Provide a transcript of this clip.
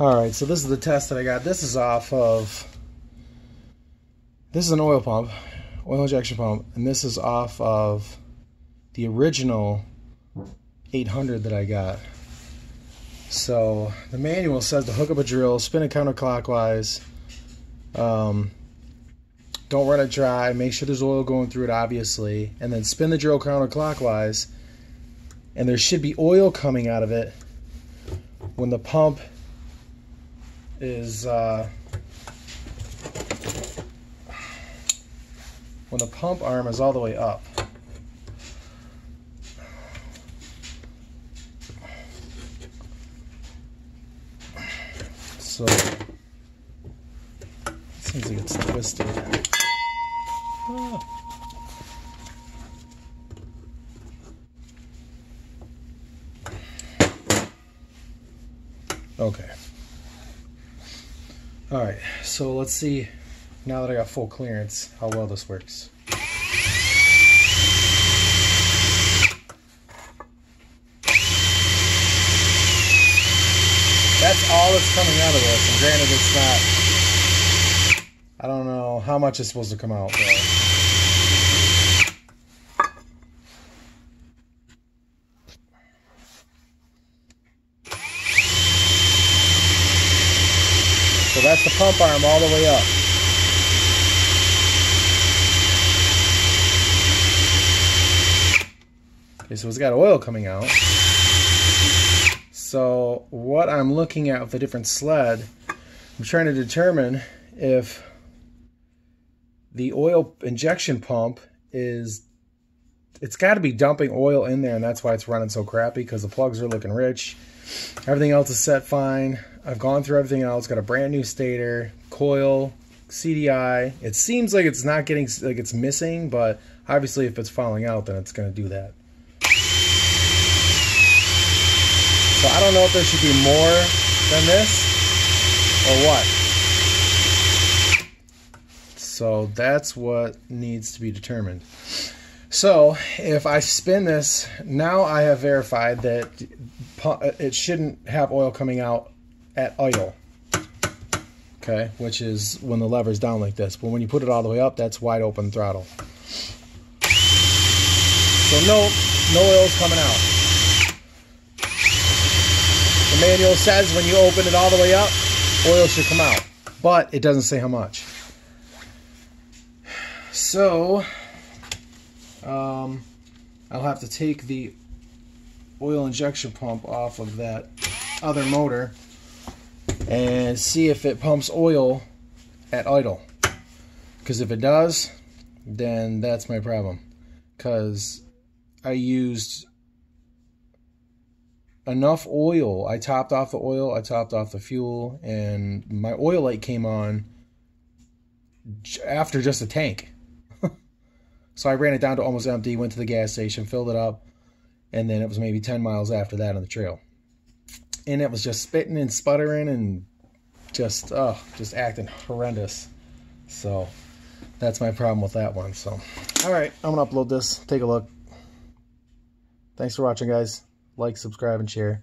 All right, so this is the test that I got. This is off of, this is an oil pump, oil injection pump, and this is off of the original 800 that I got. So the manual says to hook up a drill, spin it counterclockwise, um, don't run it dry, make sure there's oil going through it obviously, and then spin the drill counterclockwise, and there should be oil coming out of it when the pump is uh, when the pump arm is all the way up. So seems like it's twisted. Ah. Okay. All right, so let's see, now that I got full clearance, how well this works. That's all that's coming out of this, and granted it's not, I don't know how much is supposed to come out, though. So that's the pump arm all the way up. Okay, so it's got oil coming out. So what I'm looking at with the different sled, I'm trying to determine if the oil injection pump is, it's got to be dumping oil in there and that's why it's running so crappy because the plugs are looking rich. Everything else is set fine. I've gone through everything else. Got a brand new stator, coil, CDI. It seems like it's not getting, like it's missing, but obviously if it's falling out, then it's going to do that. So I don't know if there should be more than this or what. So that's what needs to be determined. So if I spin this, now I have verified that it shouldn't have oil coming out at idle. Okay, which is when the lever's down like this. But when you put it all the way up, that's wide open throttle. So no, no oil's coming out. The manual says when you open it all the way up, oil should come out. But it doesn't say how much. So, um, I'll have to take the oil injection pump off of that other motor and see if it pumps oil at idle. Because if it does, then that's my problem. Because I used enough oil. I topped off the oil, I topped off the fuel, and my oil light came on after just a tank. So I ran it down to almost empty, went to the gas station, filled it up, and then it was maybe 10 miles after that on the trail. And it was just spitting and sputtering and just, oh, just acting horrendous. So that's my problem with that one. So, all right, I'm to upload this. Take a look. Thanks for watching, guys. Like, subscribe, and share.